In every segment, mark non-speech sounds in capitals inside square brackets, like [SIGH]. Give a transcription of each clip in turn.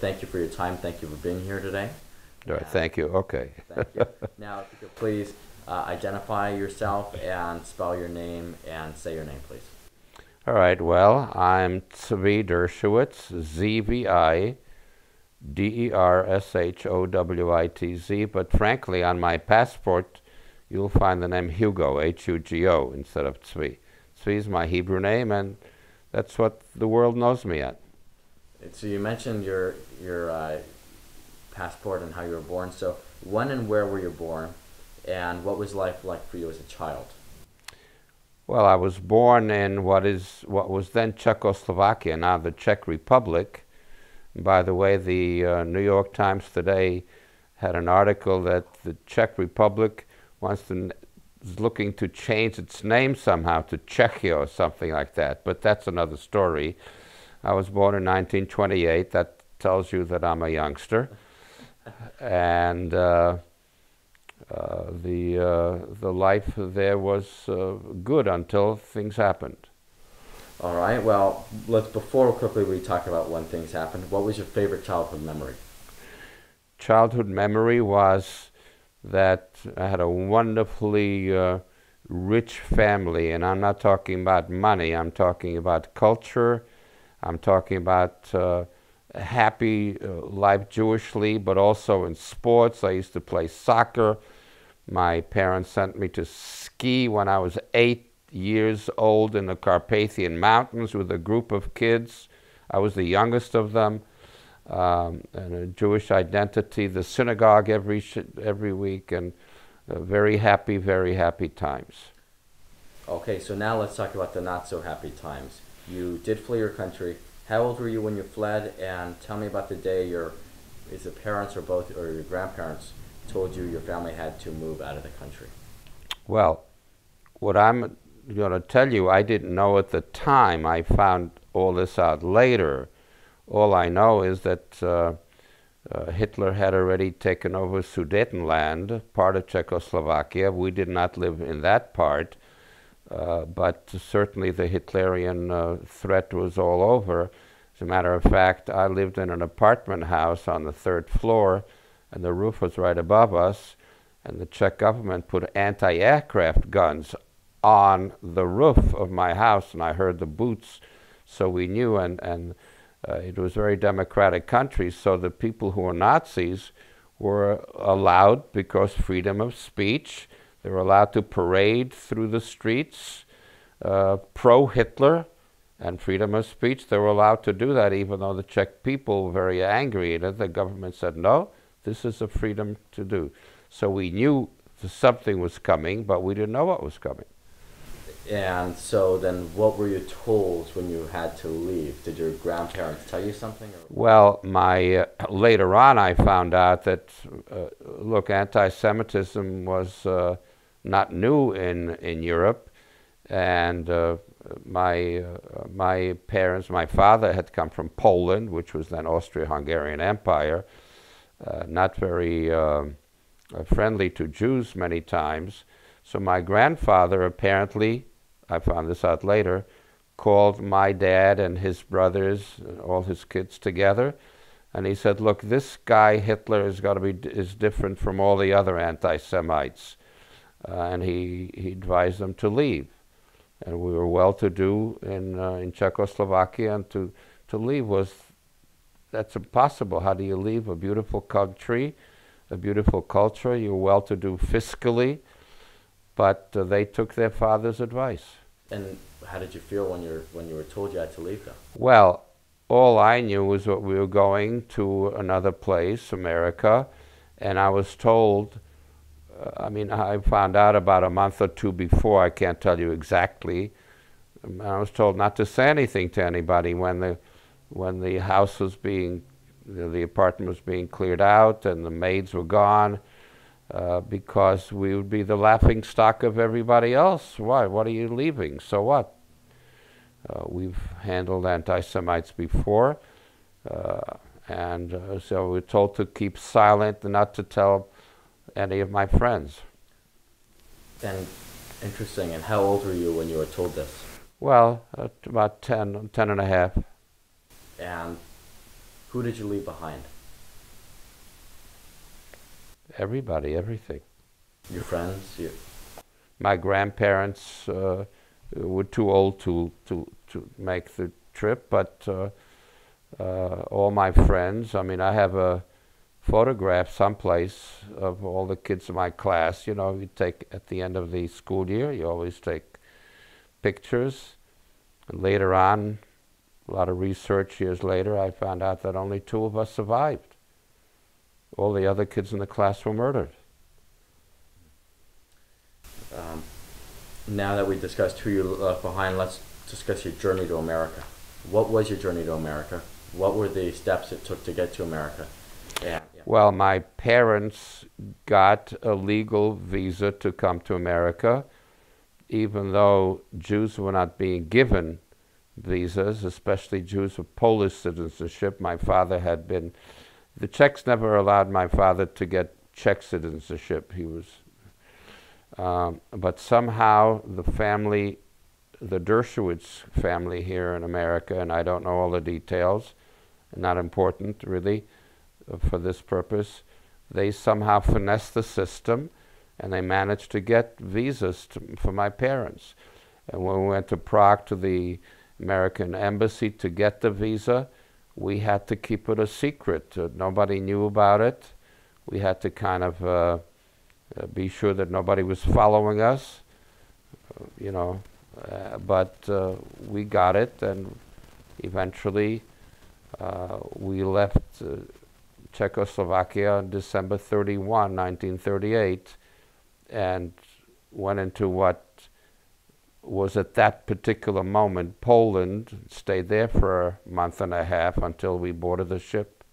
Thank you for your time. Thank you for being here today. All right, thank you. Okay. Thank you. now, if you could please uh, identify yourself and spell your name and say your name, please. All right, well, I'm Zvi Dershowitz, Z V I D E R S H O W I T Z, but frankly, on my passport, you'll find the name Hugo, H U G O, instead of Zvi. Tzvi is my Hebrew name, and that's what the world knows me at. So you mentioned your your uh, passport and how you were born. So when and where were you born, and what was life like for you as a child? Well, I was born in what is what was then Czechoslovakia, now the Czech Republic. By the way, the uh, New York Times today had an article that the Czech Republic wants to is looking to change its name somehow to Czechia or something like that. But that's another story. I was born in 1928. That tells you that I'm a youngster. and uh, uh, the, uh, the life there was uh, good until things happened. All right. Well, let's before quickly we talk about when things happened. What was your favorite childhood memory? Childhood memory was that I had a wonderfully uh, rich family, and I'm not talking about money. I'm talking about culture. I'm talking about uh, happy uh, life Jewishly, but also in sports. I used to play soccer. My parents sent me to ski when I was eight years old in the Carpathian Mountains with a group of kids. I was the youngest of them. Um, and a Jewish identity, the synagogue every every week, and uh, very happy, very happy times. Okay, so now let's talk about the not so happy times. You did flee your country. How old were you when you fled? And tell me about the day your is it parents or both or your grandparents told you your family had to move out of the country. Well, what I'm going to tell you, I didn't know at the time. I found all this out later. All I know is that uh, uh, Hitler had already taken over Sudetenland, part of Czechoslovakia. We did not live in that part. Uh, but certainly the Hitlerian uh, threat was all over. As a matter of fact, I lived in an apartment house on the third floor, and the roof was right above us, and the Czech government put anti-aircraft guns on the roof of my house, and I heard the boots, so we knew, and, and uh, it was a very democratic country, so the people who were Nazis were allowed, because freedom of speech, they were allowed to parade through the streets uh, pro Hitler and freedom of speech. They were allowed to do that, even though the Czech people were very angry at it. The government said, no, this is a freedom to do. So we knew something was coming, but we didn't know what was coming. And so then what were you told when you had to leave? Did your grandparents tell you something? Or? Well, my uh, later on I found out that, uh, look, anti-Semitism was uh, not new in, in Europe. And uh, my, uh, my parents, my father had come from Poland, which was then Austria-Hungarian Empire, uh, not very um, uh, friendly to Jews many times. So my grandfather apparently, I found this out later, called my dad and his brothers, all his kids together, and he said, "Look, this guy Hitler is got to be is different from all the other anti-Semites." Uh, and he, he advised them to leave. And we were well-to-do in, uh, in Czechoslovakia, and to, to leave was, that's impossible. How do you leave a beautiful country, a beautiful culture? You're well-to-do fiscally, but uh, they took their father's advice. And how did you feel when, you when you were told you had to leave, though? Well, all I knew was that we were going to another place, America, and I was told I mean, I found out about a month or two before. I can't tell you exactly. I was told not to say anything to anybody when the when the house was being the, apartment was being cleared out and the maids were gone uh, because we would be the laughing stock of everybody else. Why? What are you leaving? So what? Uh, we've handled anti-Semites before, uh, and uh, so we're told to keep silent and not to tell any of my friends. And interesting. And how old were you when you were told this? Well, uh, about 10, 10 and a half. And Who did you leave behind? Everybody, everything. Your friends? Your... My grandparents uh, were too old to, to, to make the trip, but uh, uh, all my friends, I mean, I have a photograph someplace of all the kids in my class. You know, you take at the end of the school year, you always take pictures. And later on, a lot of research years later, I found out that only two of us survived. All the other kids in the class were murdered. Um, now that we've discussed who you left behind, let's discuss your journey to America. What was your journey to America? What were the steps it took to get to America? Yeah, yeah. Well, my parents got a legal visa to come to America, even though Jews were not being given visas, especially Jews of Polish citizenship. My father had been, the Czechs never allowed my father to get Czech citizenship. He was, um, but somehow the family, the Dershowitz family here in America, and I don't know all the details, not important really for this purpose, they somehow finessed the system and they managed to get visas to, for my parents. And when we went to Prague to the American embassy to get the visa, we had to keep it a secret. Uh, nobody knew about it. We had to kind of uh, uh, be sure that nobody was following us, uh, you know. Uh, but uh, we got it, and eventually we left Czechoslovakia on December 31, 1938, and went into what was at that particular moment Poland, stayed there for a month and a half until we boarded the ship.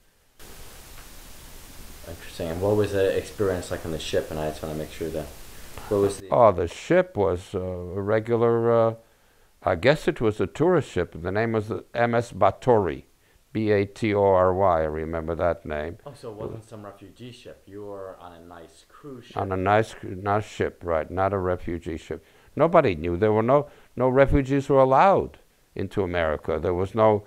Interesting. And what was the experience like on the ship? And I just want to make sure that. What was the. Oh, the ship was uh, a regular, uh, I guess it was a tourist ship. The name was the MS Batory. B A T O R Y. I remember that name. Oh, so it wasn't some refugee ship. You were on a nice cruise ship. On a nice, nice ship, right? Not a refugee ship. Nobody knew. There were no no refugees were allowed into America. There was no.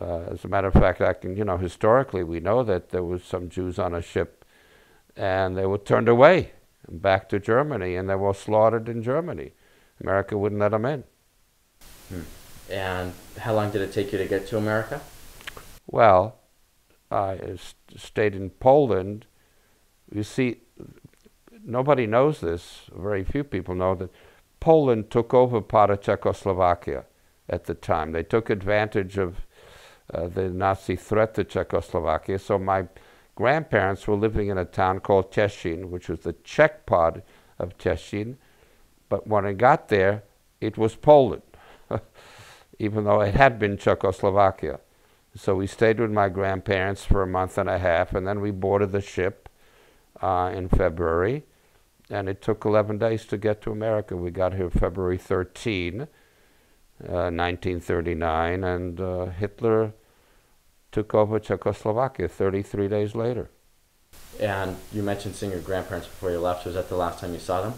Uh, as a matter of fact, I can, you know, historically we know that there was some Jews on a ship, and they were turned away back to Germany, and they were slaughtered in Germany. America wouldn't let them in. Hmm. And how long did it take you to get to America? Well, I stayed in Poland. You see, nobody knows this, very few people know that Poland took over part of Czechoslovakia at the time. They took advantage of uh, the Nazi threat to Czechoslovakia. So my grandparents were living in a town called Těšín, which was the Czech part of Těšín. But when I got there, it was Poland, [LAUGHS] even though it had been Czechoslovakia. So we stayed with my grandparents for a month and a half, and then we boarded the ship uh, in February. And it took 11 days to get to America. We got here February 13, uh, 1939, and uh, Hitler took over Czechoslovakia 33 days later. And you mentioned seeing your grandparents before you left. Was that the last time you saw them?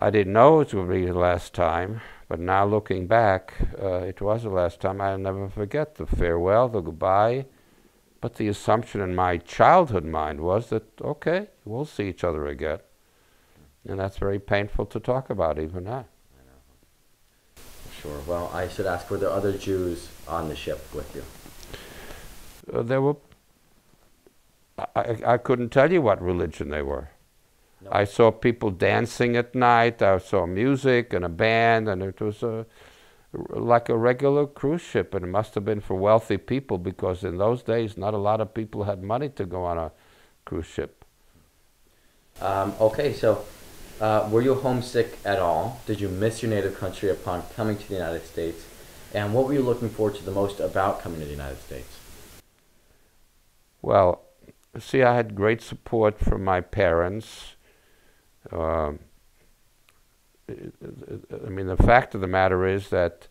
I didn't know it would be the last time. But now looking back, uh, it was the last time. I'll never forget the farewell, the goodbye. But the assumption in my childhood mind was that, okay, we'll see each other again. And that's very painful to talk about even now. Sure. Well, I should ask, were there other Jews on the ship with you? Uh, there were, I, I couldn't tell you what religion they were. I saw people dancing at night. I saw music and a band, and it was a, like a regular cruise ship. And it must have been for wealthy people because in those days, not a lot of people had money to go on a cruise ship. Um, okay, so uh, were you homesick at all? Did you miss your native country upon coming to the United States? And what were you looking forward to the most about coming to the United States? Well, see, I had great support from my parents um, I mean, the fact of the matter is that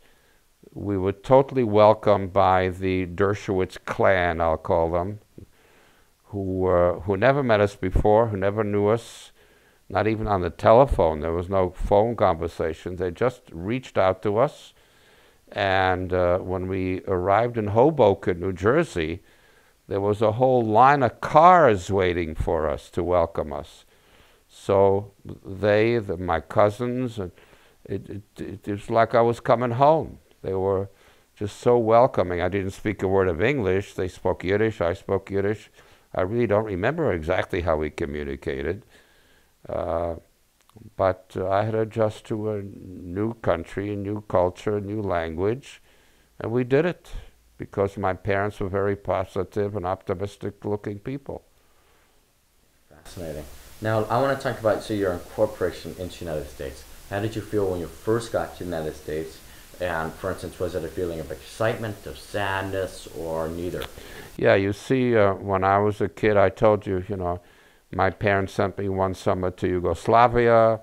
we were totally welcomed by the Dershowitz clan, I'll call them, who, uh, who never met us before, who never knew us, not even on the telephone. There was no phone conversation. They just reached out to us And uh, when we arrived in Hoboken, New Jersey, there was a whole line of cars waiting for us to welcome us. So they, the, my cousins, and it, it, it was like I was coming home. They were just so welcoming. I didn't speak a word of English. They spoke Yiddish. I spoke Yiddish. I really don't remember exactly how we communicated. Uh, but uh, I had to adjust to a new country, a new culture, a new language, and we did it because my parents were very positive and optimistic looking people. Fascinating. Now, I want to talk about so your incorporation into the United States. How did you feel when you first got to the United States? And for instance, was it a feeling of excitement, of sadness, or neither? Yeah, you see, uh, when I was a kid, I told you, you know, my parents sent me one summer to Yugoslavia.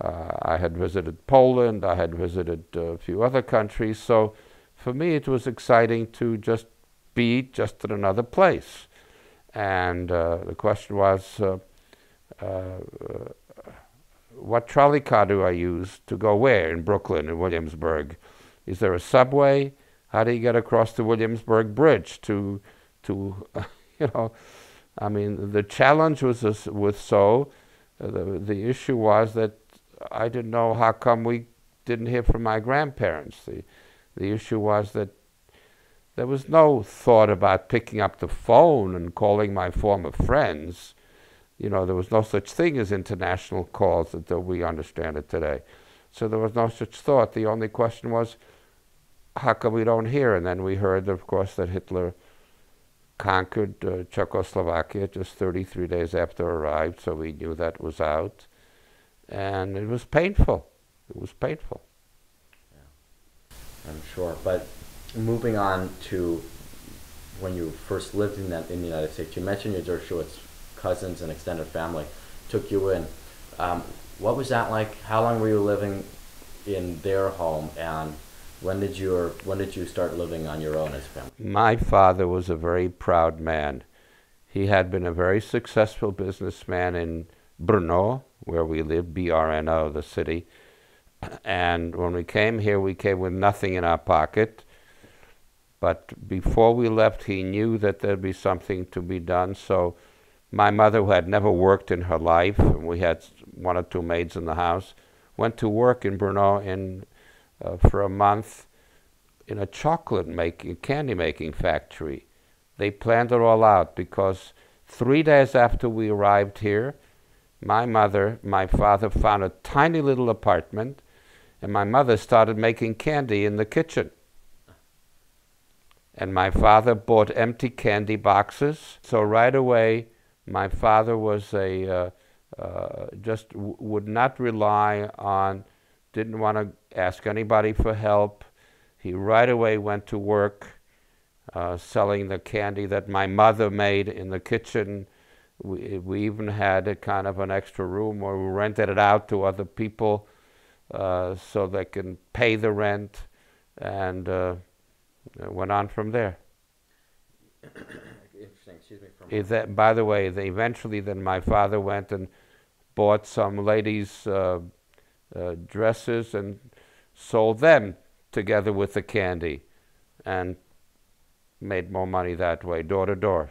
Uh, I had visited Poland. I had visited a few other countries. So for me, it was exciting to just be just in another place. And uh, the question was, uh what trolley car do I use to go where in Brooklyn and Williamsburg? Is there a subway? How do you get across the Williamsburg Bridge to, to [LAUGHS] you know, I mean, the challenge was this, with so. Uh, the, the issue was that I didn't know how come we didn't hear from my grandparents. The, the issue was that there was no thought about picking up the phone and calling my former friends. You know, there was no such thing as international calls that we understand it today. So there was no such thought. The only question was, how come we don't hear? And then we heard, of course, that Hitler conquered uh, Czechoslovakia just 33 days after arrived, so we knew that was out. And it was painful. It was painful. Yeah. I'm sure. But moving on to when you first lived in, that, in the United States, you mentioned your Dershowitz cousins and extended family took you in. Um, what was that like? How long were you living in their home, and when did you when did you start living on your own as a family? My father was a very proud man. He had been a very successful businessman in Brno, where we lived, B-R-N-O, the city. And when we came here, we came with nothing in our pocket. But before we left, he knew that there'd be something to be done. So my mother, who had never worked in her life, and we had one or two maids in the house, went to work in Brno in uh, for a month in a chocolate making, candy making factory. They planned it all out because three days after we arrived here, my mother, my father found a tiny little apartment, and my mother started making candy in the kitchen. And my father bought empty candy boxes. So right away, my father was a uh, uh, just would not rely on didn't want to ask anybody for help. He right away went to work uh, selling the candy that my mother made in the kitchen. We, we even had a kind of an extra room where we rented it out to other people uh, so they can pay the rent and uh, went on from there. Interesting. Excuse me. That, by the way, they eventually then my father went and bought some ladies' uh, uh, dresses and sold them together with the candy and made more money that way, door to door.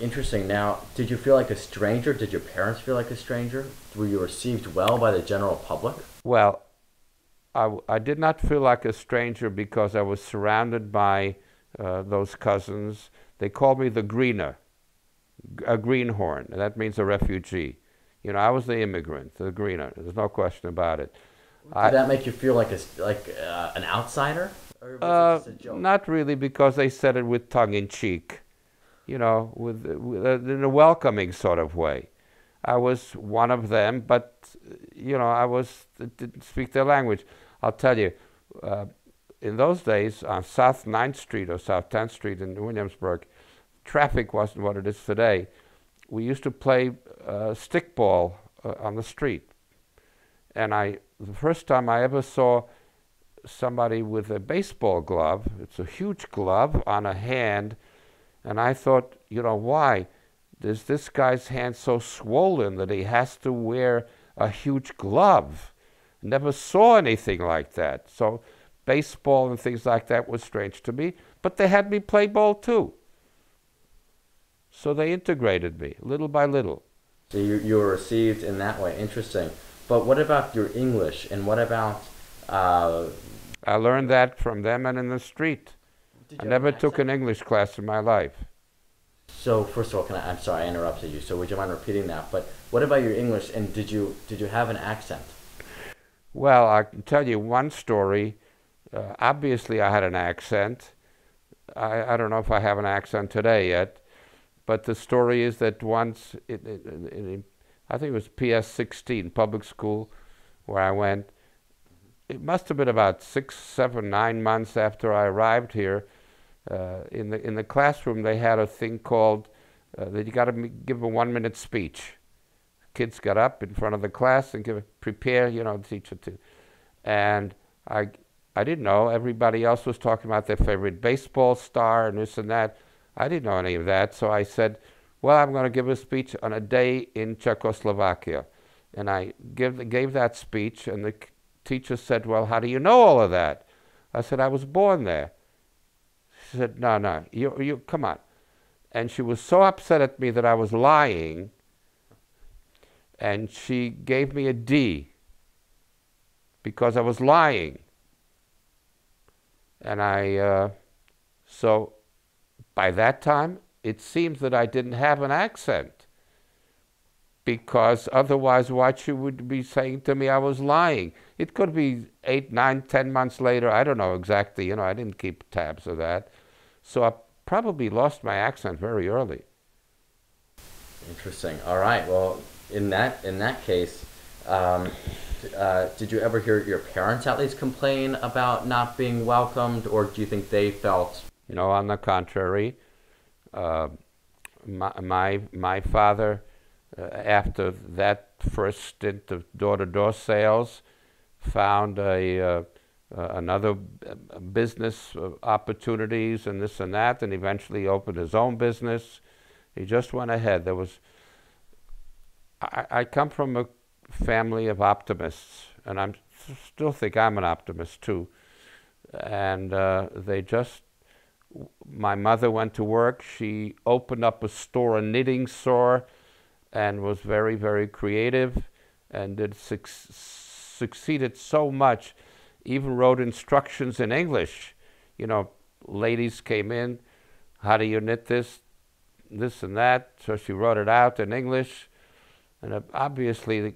Interesting. Now, did you feel like a stranger? Did your parents feel like a stranger? Were you received well by the general public? Well, I, I did not feel like a stranger because I was surrounded by uh, those cousins. They called me the greener, a greenhorn, and that means a refugee. You know, I was the immigrant, the greener. There's no question about it. Did I, that make you feel like a, like uh, an outsider? Uh, not really, because they said it with tongue in cheek, you know, with, with uh, in a welcoming sort of way. I was one of them, but you know, I was didn't speak their language. I'll tell you, uh, in those days on South 9th Street or South 10th Street in Williamsburg, traffic wasn't what it is today we used to play uh, stickball uh, on the street. And I, the first time I ever saw somebody with a baseball glove, it's a huge glove on a hand, and I thought, you know, why? Is this guy's hand so swollen that he has to wear a huge glove? Never saw anything like that. So baseball and things like that was strange to me, but they had me play ball too. So they integrated me little by little. So you, you were received in that way. Interesting. But what about your English and what about. Uh, I learned that from them and in the street. I never took an English class in my life. So first of all, can I, I'm sorry I interrupted you. So would you mind repeating that? But what about your English? And did you did you have an accent? Well, I can tell you one story. Uh, obviously, I had an accent. I, I don't know if I have an accent today yet, but the story is that once, it, it, it, I think it was PS 16 public school, where I went. It must have been about six, seven, nine months after I arrived here uh, in the in the classroom they had a thing called uh, that you got to give a one minute speech. Kids got up in front of the class and give prepare, you know, teacher to, and I I didn't know. Everybody else was talking about their favorite baseball star and this and that. I didn't know any of that, so I said, "Well, I'm going to give a speech on a day in Czechoslovakia," and I give gave that speech, and the teacher said, "Well, how do you know all of that?" I said, "I was born there." She said, No, no, you, you, come on. And she was so upset at me that I was lying, and she gave me a D because I was lying. And I, uh, so by that time, it seems that I didn't have an accent because otherwise what she would be saying to me I was lying. It could be eight, nine, ten months later. I don't know exactly. You know, I didn't keep tabs of that. So I probably lost my accent very early. Interesting. All right. Well, in that in that case, um, uh, did you ever hear your parents at least complain about not being welcomed, or do you think they felt? No, on the contrary. Uh, my, my my father, uh, after that first stint of door-to-door sales, found a uh, uh, another uh, business opportunities and this and that, and eventually opened his own business. He just went ahead. There was. I, I come from a family of optimists, and I still think I'm an optimist too. And uh, they just. My mother went to work. She opened up a store, a knitting store, and was very, very creative, and did suc- succeeded so much even wrote instructions in English. You know, ladies came in, how do you knit this, this and that? So she wrote it out in English. And obviously,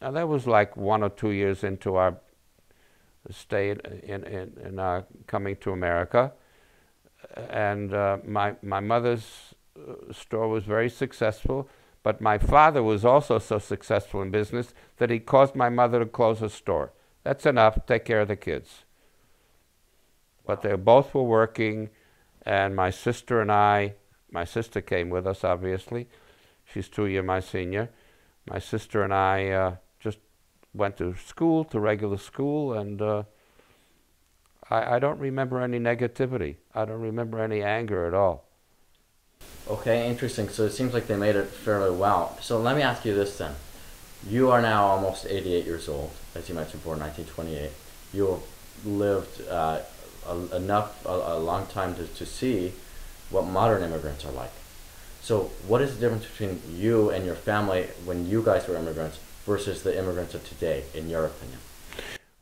now that was like one or two years into our stay in, in, in, uh, coming to America. And uh, my, my mother's uh, store was very successful, but my father was also so successful in business that he caused my mother to close a store. That's enough. Take care of the kids. But they both were working, and my sister and I, my sister came with us, obviously. She's two years my senior. My sister and I uh, went to school, to regular school, and uh, I, I don't remember any negativity. I don't remember any anger at all. Okay, interesting. So it seems like they made it fairly well. So let me ask you this then. You are now almost 88 years old, as you mentioned before, 1928. You have lived uh, a, enough, a, a, long time to, to see what modern immigrants are like. So, what is the difference between you and your family when you guys were immigrants versus the immigrants of today, in your opinion?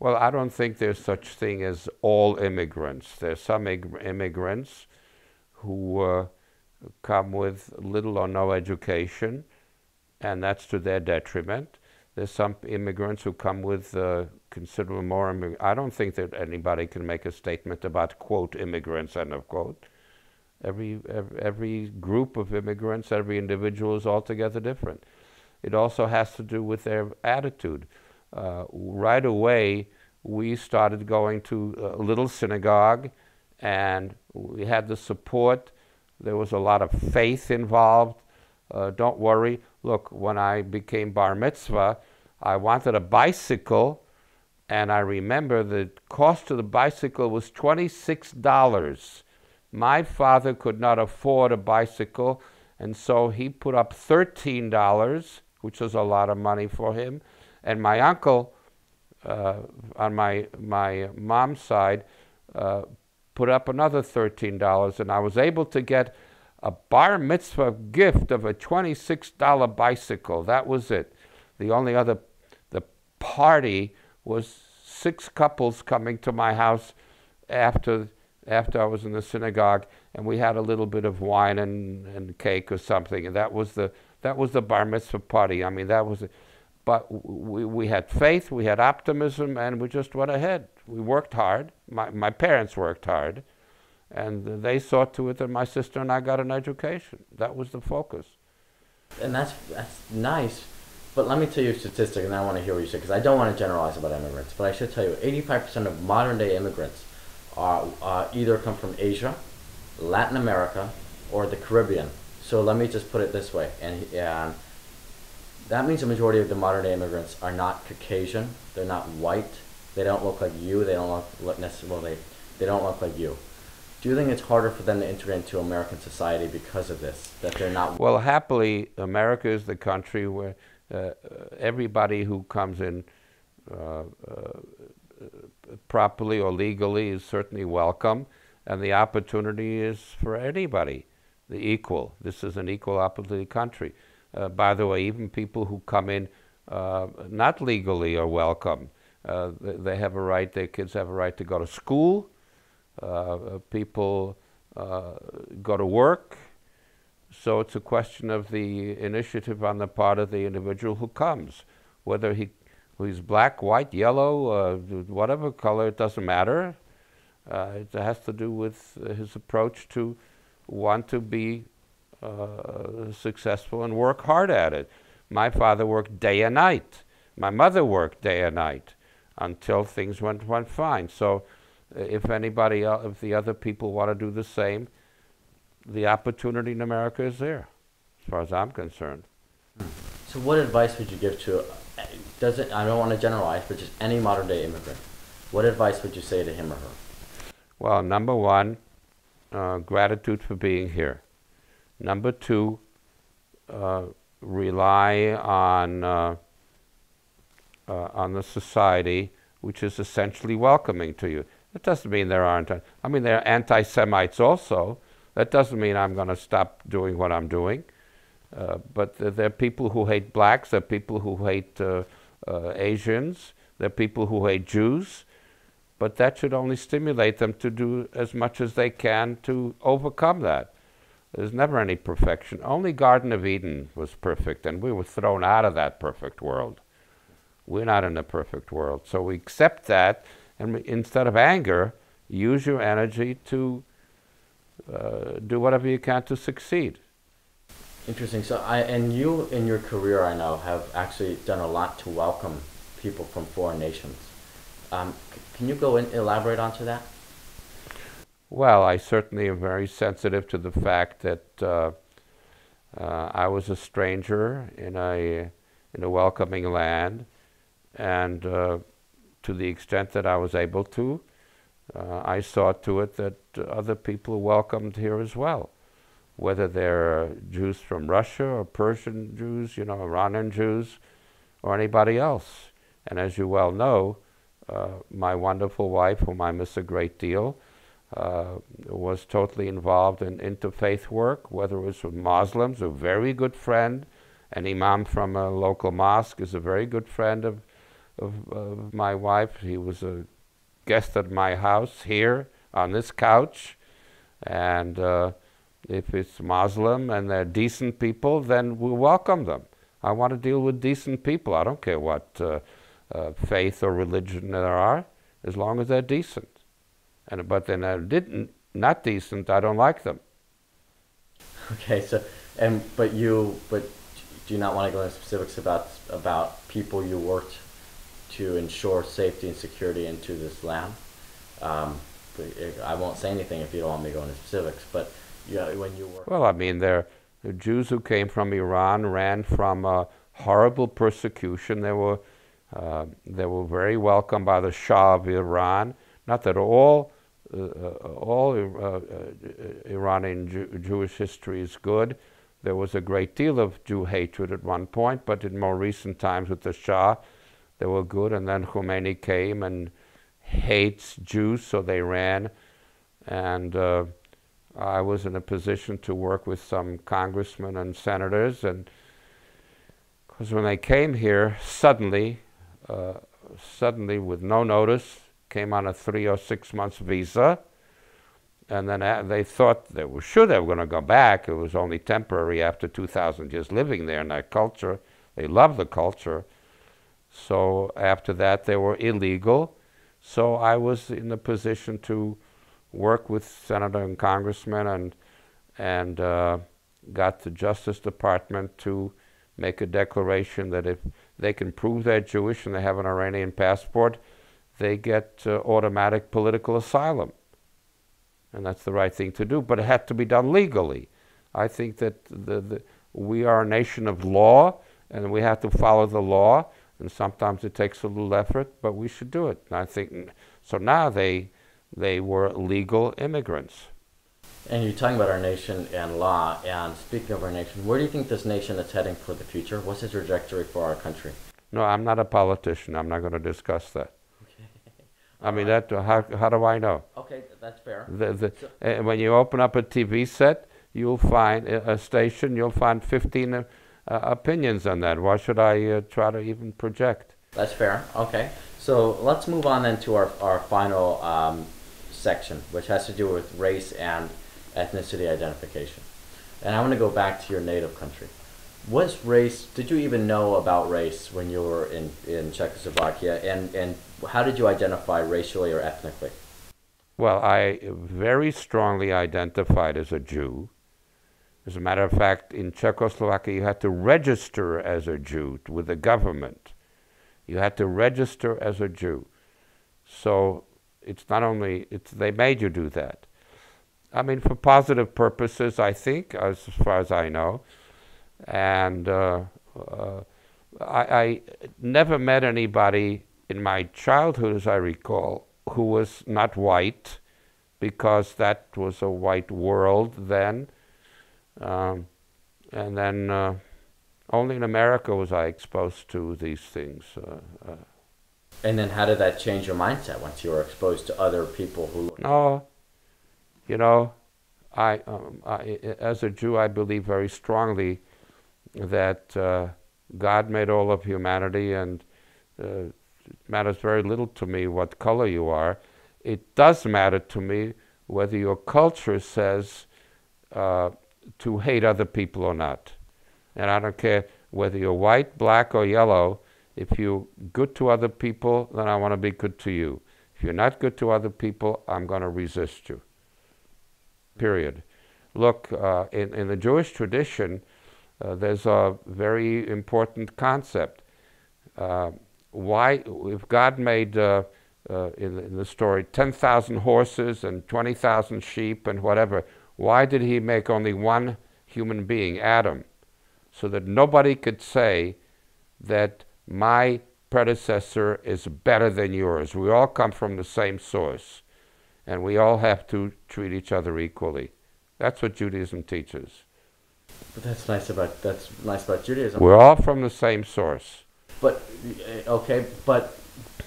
Well, I don't think there's such thing as all immigrants. There's some immigrants who uh, come with little or no education and that's to their detriment. There's some immigrants who come with uh, considerable more. I don't think that anybody can make a statement about quote immigrants end of quote. Every every group of immigrants, every individual is altogether different. It also has to do with their attitude. Uh, right away, we started going to a little synagogue, and we had the support. There was a lot of faith involved. Uh, don't worry, look, when I became bar mitzvah, I wanted a bicycle, and I remember the cost of the bicycle was $26. My father could not afford a bicycle, and so he put up $13, which was a lot of money for him. And my uncle uh, on my my mom's side uh, put up another thirteen dollars, and I was able to get a bar mitzvah gift of a twenty-six dollar bicycle. That was it. The only other the party was six couples coming to my house after after I was in the synagogue, and we had a little bit of wine and, and cake or something, and that was the that was the bar mitzvah party. I mean, that was, It. but we, we had faith, we had optimism, and we just went ahead. We worked hard. My my parents worked hard, and they saw to it that my sister and I got an education. That was the focus. And that's that's nice. But let me tell you a statistic, and I want to hear what you say, because I don't want to generalize about immigrants. But I should tell you, 85% of modern day immigrants are, either come from Asia, Latin America, or the Caribbean. So let me just put it this way, and, and that means the majority of the modern day immigrants are not Caucasian, they're not white, they don't look like you, they don't look, look necessarily, they don't look like you. Do you think it's harder for them to integrate into American society because of this? That they're not. Well, happily, America is the country where uh, everybody who comes in uh, uh, properly or legally is certainly welcome, and the opportunity is for anybody, the equal. This is an equal opportunity country. Uh, by the way, even people who come in uh, not legally are welcome. Uh, they, they, have a right, their kids have a right to go to school, people go to work, so it's a question of the initiative on the part of the individual who comes, whether he he's black, white, yellow, uh, whatever color, it doesn't matter. Uh, it has to do with his approach to want to be uh, successful and work hard at it. My father worked day and night. My mother worked day and night until things went, went fine. So uh, if anybody, else, if the other people want to do the same, the opportunity in America is there, as far as I'm concerned. So, what advice would you give to? Doesn't I don't want to generalize, but just any modern day immigrant. What advice would you say to him or her? Well, number one, uh, gratitude for being here. Number two, uh, rely on uh, uh on the society, which is essentially welcoming to you. That doesn't mean there aren't. I mean, there are anti-Semites also, that doesn't mean I'm going to stop doing what I'm doing. But there are people who hate blacks, there are people who hate Asians, there are people who hate Jews, but that should only stimulate them to do as much as they can to overcome that. There's never any perfection. Only Garden of Eden was perfect, and we were thrown out of that perfect world. We're not in a perfect world. So we accept that, and we, instead of anger, use your energy to uh, do whatever you can to succeed. Interesting. So, I and you in your career, I know, have actually done a lot to welcome people from foreign nations. Um, can you go and elaborate onto that? Well, I certainly am very sensitive to the fact that uh, uh, I was a stranger in a in a welcoming land, and uh, to the extent that I was able to, uh, I saw to it that other people welcomed here as well, whether they're Jews from Russia or Persian Jews, you know, Iranian Jews, or anybody else. And as you well know, my wonderful wife, whom I miss a great deal, uh, was totally involved in interfaith work, whether it was with Muslims, a very good friend. An imam from a local mosque is a very good friend of, of, of my wife. He was a guest at my house here on this couch, and uh, if it's Muslim and they're decent people, then we welcome them. I want to deal with decent people. I don't care what uh, uh, faith or religion there are, as long as they're decent. And but then they're didn't not decent. I don't like them. Okay, so and but you but do you not want to go into specifics about about people you worked to ensure safety and security into this land. Um, I won't say anything if you don't want me to go into specifics, but you know, when you were. Well, I mean, there the Jews who came from Iran ran from uh, horrible persecution. They were, uh, they were very welcomed by the Shah of Iran. Not that all, uh, uh all uh, uh, Iranian Jew Jewish history is good. There was a great deal of Jew hatred at one point, but in more recent times with the Shah, they were good. And then Khomeini came and hates Jews, so they ran. And uh, I was in a position to work with some congressmen and senators. And because when they came here, suddenly, uh, suddenly with no notice, came on a three or six months visa. And then they thought they were sure they were going to go back. It was only temporary after 2,000 years living there in that culture. They loved the culture. So after that, they were illegal. So I was in a position to work with senator and congressmen and and uh, got the Justice Department to make a declaration that if they can prove they're Jewish and they have an Iranian passport, they get uh, automatic political asylum. And that's the right thing to do, but it had to be done legally. I think that the, the, we are a nation of law and we have to follow the law, and sometimes it takes a little effort, but we should do it. And I think so now they they were legal immigrants. And you're talking about our nation and law. And speaking of our nation, where do you think this nation is heading for the future? What's the trajectory for our country? No, I'm not a politician. I'm not going to discuss that. Okay. I mean, that. How, how do I know? Okay, that's fair. The, the, so, uh, when you open up a TV set, you'll find a, a station. You'll find 15 uh, opinions on that. Why should I uh, try to even project? That's fair. Okay. So let's move on then to our, our final um, section, which has to do with race and ethnicity identification. And I want to go back to your native country. Was race, did you even know about race when you were in, in Czechoslovakia? And, and how did you identify racially or ethnically? Well, I very strongly identified as a Jew. As a matter of fact, in Czechoslovakia, you had to register as a Jew with the government. You had to register as a Jew. So it's not only it's they made you do that. I mean, for positive purposes, I think, as far as I know. And uh, uh, I, I, never met anybody in my childhood, as I recall, who was not white, because that was a white world then. Um, and then uh, only in America was I exposed to these things. Uh, uh. And then how did that change your mindset once you were exposed to other people who? No, you know, I, um, I as a Jew, I believe very strongly that uh, God made all of humanity, and uh, it matters very little to me what color you are. It does matter to me whether your culture says uh, to hate other people or not. And I don't care whether you're white, black, or yellow. If you're good to other people, then I want to be good to you. If you're not good to other people, I'm going to resist you. Period. Look, uh, in, in the Jewish tradition, uh, there's a very important concept. Uh, why, if God made, uh, uh, in, in the story, 10,000 horses and 20,000 sheep and whatever, why did he make only one human being, Adam? So that nobody could say that my predecessor is better than yours. We all come from the same source, and we all have to treat each other equally. That's what Judaism teaches. But that's nice about that's nice about Judaism. We're all from the same source. But eh, okay, but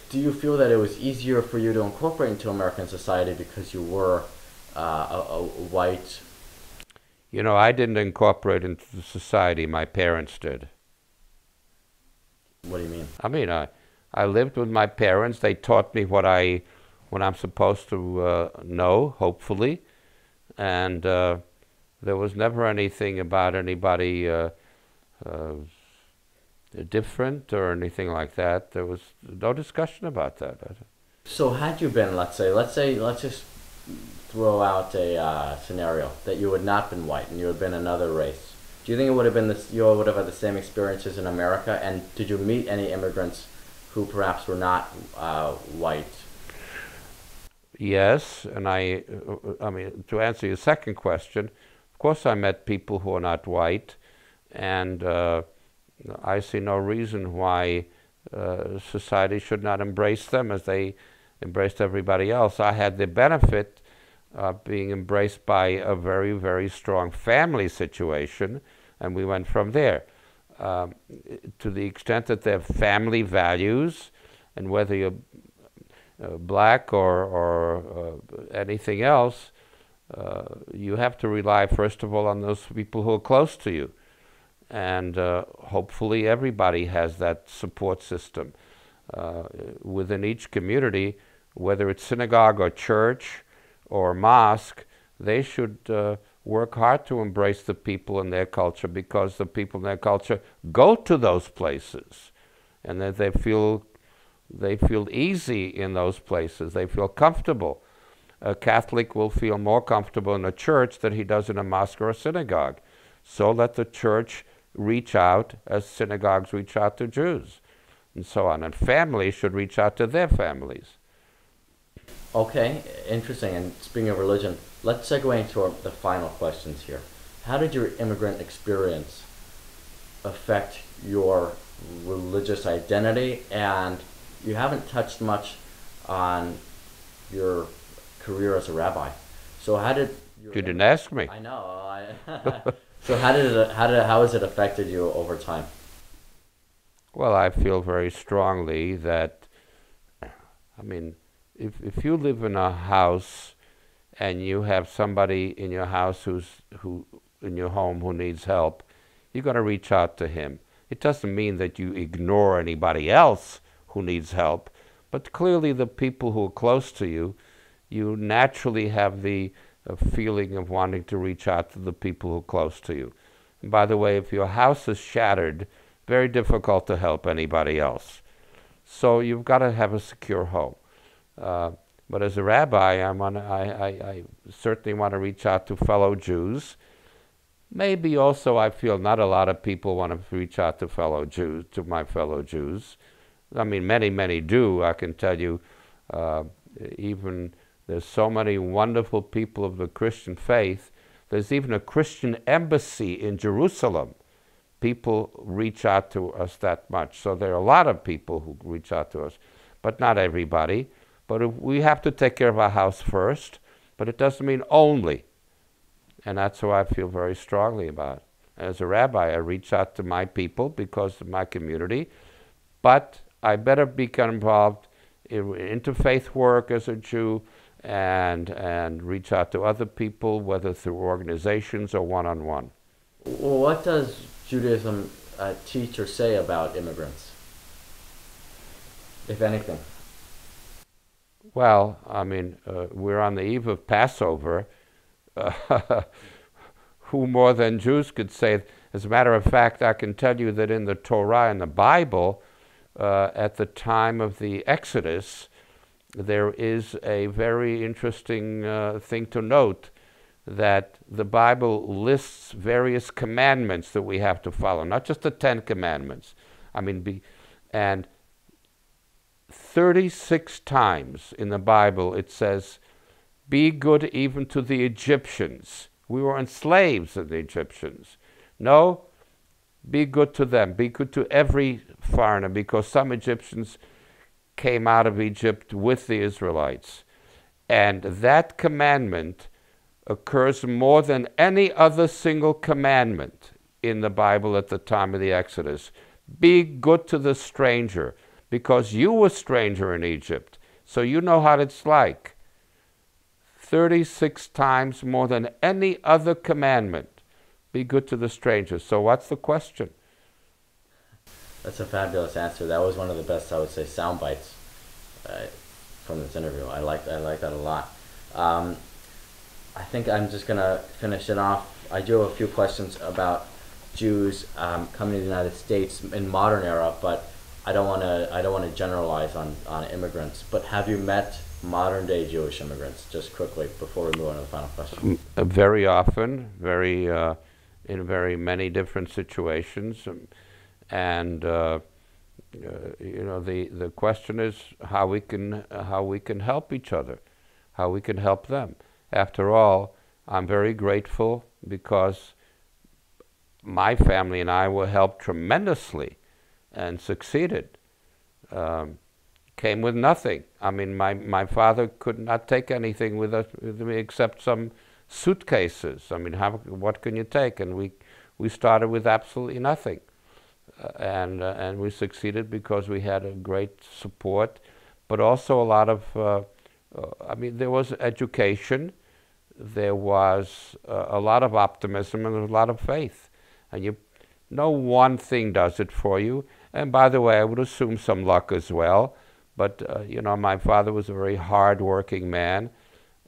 do you feel that it was easier for you to incorporate into American society because you were uh, a, a white? You know, I didn't incorporate into the society. My parents did. What do you mean? I mean, I, I lived with my parents. They taught me what I, what I'm supposed to uh, know, hopefully, and uh, there was never anything about anybody uh, uh, different or anything like that. There was no discussion about that. So, had you been, let's say, let's say, let's just throw out a uh, scenario that you had not been white and you had been another race do you think it would have been this, you would have had the same experiences in America? And did you meet any immigrants who perhaps were not uh, white? Yes, and I, uh, I mean, to answer your second question, of course I met people who are not white, and uh, I see no reason why uh, society should not embrace them as they embraced everybody else. I had the benefit of being embraced by a very, very strong family situation and we went from there. um, to the extent that they have family values, and whether you're uh, black or, or uh, anything else, uh, you have to rely, first of all, on those people who are close to you. And hopefully, everybody has that support system. Within each community, whether it's synagogue or church or mosque, they should work hard to embrace the people in their culture because the people in their culture go to those places and that they feel they feel easy in those places they feel comfortable a catholic will feel more comfortable in a church than he does in a mosque or a synagogue so let the church reach out as synagogues reach out to jews and so on and families should reach out to their families Okay, interesting. And speaking of religion, let's segue into our, the final questions here. How did your immigrant experience affect your religious identity? And you haven't touched much on your career as a rabbi. So how did you didn't ask me? I know. I [LAUGHS] so how did it, how did how has it affected you over time? Well, I feel very strongly that. I mean if, if you live in a house and you have somebody in your house who's who in your home who needs help, you got to reach out to him. It doesn't mean that you ignore anybody else who needs help, but clearly the people who are close to you, you naturally have the uh, feeling of wanting to reach out to the people who are close to you. And by the way, if your house is shattered, very difficult to help anybody else. So you've got to have a secure home. Uh, but as a rabbi, I'm on, I, I, I certainly want to reach out to fellow Jews. Maybe also I feel not a lot of people want to reach out to fellow Jews, to my fellow Jews. I mean, many, many do. I can tell you, uh, even there's so many wonderful people of the Christian faith. There's even a Christian embassy in Jerusalem. People reach out to us that much. So there are a lot of people who reach out to us, but not everybody. But we have to take care of our house first, but it doesn't mean only. And that's how I feel very strongly about. As a rabbi, I reach out to my people because of my community, but I better become involved in interfaith work as a Jew and, and reach out to other people, whether through organizations or one on one. Well, what does Judaism uh, teach or say about immigrants, if anything? Well, I mean, uh, we're on the eve of Passover. Uh, [LAUGHS] who more than Jews could say? As a matter of fact, I can tell you that in the Torah and the Bible, uh, at the time of the Exodus, there is a very interesting uh, thing to note that the Bible lists various commandments that we have to follow, not just the Ten Commandments. I mean, be, and 36 times in the Bible it says, Be good even to the Egyptians. We were enslaved to the Egyptians. No, be good to them. Be good to every foreigner because some Egyptians came out of Egypt with the Israelites. And that commandment occurs more than any other single commandment in the Bible at the time of the Exodus. Be good to the stranger because you were stranger in Egypt, so you know how it's like. 36 times more than any other commandment. Be good to the strangers. So what's the question? That's a fabulous answer. That was one of the best, I would say, sound bites uh, from this interview. I like I like that a lot. Um, I think I'm just gonna finish it off. I do have a few questions about Jews um, coming to the United States in modern era, but I don't want to I don't want to generalize on, on immigrants, but have you met modern day Jewish immigrants? Just quickly before we move on to the final question. Uh, very often, very uh, in very many different situations, um, and uh, uh, you know the the question is how we can how we can help each other, how we can help them. After all, I'm very grateful because my family and I were helped tremendously and succeeded. Um, came with nothing. I mean, my, my father could not take anything with, us, with me except some suitcases. I mean, how, what can you take? And we, we started with absolutely nothing. uh, and uh, and we succeeded because we had a great support, but also a lot of. Uh, uh I mean, there was education, there was uh, a lot of optimism, and a lot of faith, and you. No one thing does it for you. And by the way, I would assume some luck as well. But you know, my father was a very hard-working man,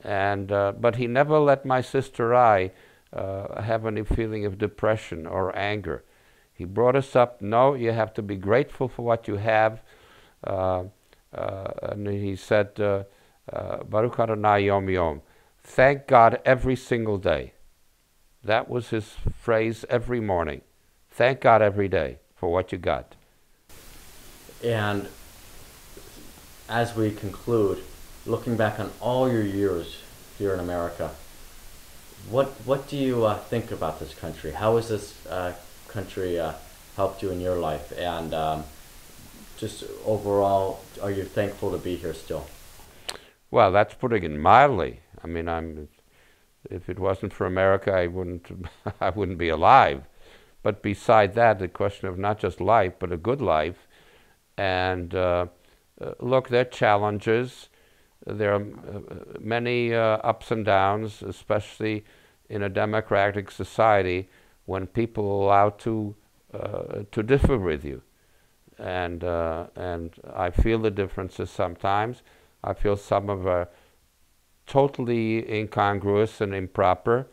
and but he never let my sister I have any feeling of depression or anger he brought us up, no, you have to be grateful for what you have. Uh, uh, and he said, uh, uh, Baruch Adonai Yom Yom. Thank God every single day. That was his phrase every morning. Thank God every day for what you got. And as we conclude, looking back on all your years here in America, what what do you uh, think about this country? How has this uh, country uh, helped you in your life? And um, just overall, are you thankful to be here still? Well, that's putting it mildly. I mean, I'm. If it wasn't for America, I wouldn't. [LAUGHS] I wouldn't be alive. But beside that, the question of not just life, but a good life, and uh, uh, look, there are challenges. There are uh, many uh, ups and downs, especially in a democratic society when people are allowed to uh, to differ with you, and and I feel the differences sometimes. I feel some of are totally incongruous and improper,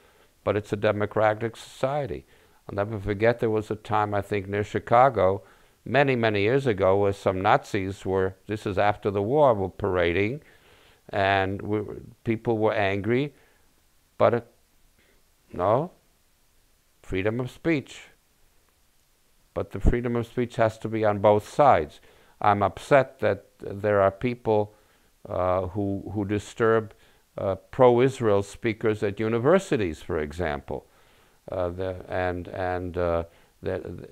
but it's a democratic society. I'll never forget there was a time I think near Chicago, many many years ago, where some Nazis were. This is after the war, were parading, and we, people were angry, but it, no, freedom of speech. But the freedom of speech has to be on both sides. I'm upset that there are people uh, who, who disturb uh, pro-Israel speakers at universities, for example, uh, the, and and uh, the,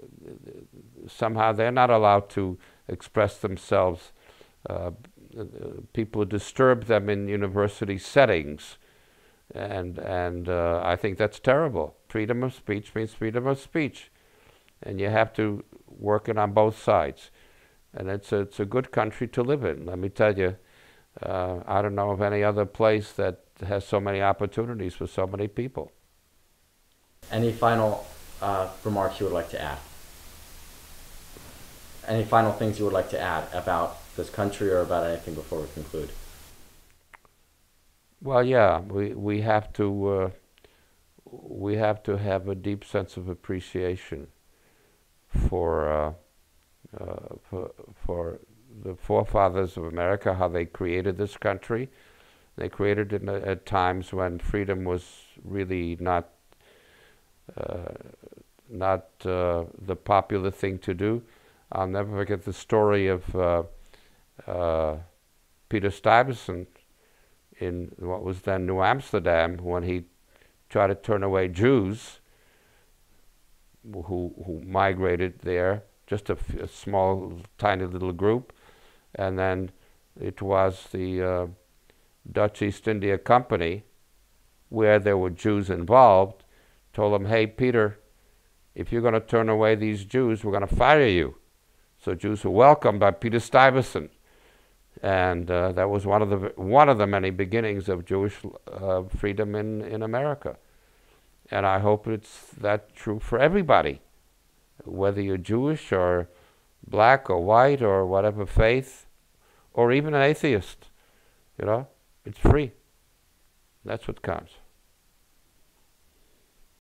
somehow they're not allowed to express themselves. People disturb them in university settings, and and uh, I think that's terrible. Freedom of speech means freedom of speech, and you have to work it on both sides. And it's a, it's a good country to live in. Let me tell you, uh, I don't know of any other place that has so many opportunities for so many people. Any final uh, remarks you would like to add? Any final things you would like to add about this country or about anything before we conclude? Well, yeah, we we have to uh, we have to have a deep sense of appreciation for uh, uh, for, for the forefathers of America, how they created this country. They created it at times when freedom was really not uh, not uh, the popular thing to do. I'll never forget the story of uh, Peter Stuyvesant in what was then New Amsterdam when he tried to turn away Jews who, who migrated there, just a, small, tiny little group. And then it was the uh, Dutch East India Company, where there were Jews involved, told him, hey, Peter, if you're going to turn away these Jews, we're going to fire you. So Jews were welcomed by Peter Stuyvesant and uh, that was one of the one of the many beginnings of Jewish uh, freedom in in America. And I hope it's that true for everybody, whether you're Jewish or black or white or whatever faith, or even an atheist. You know, it's free. That's what counts.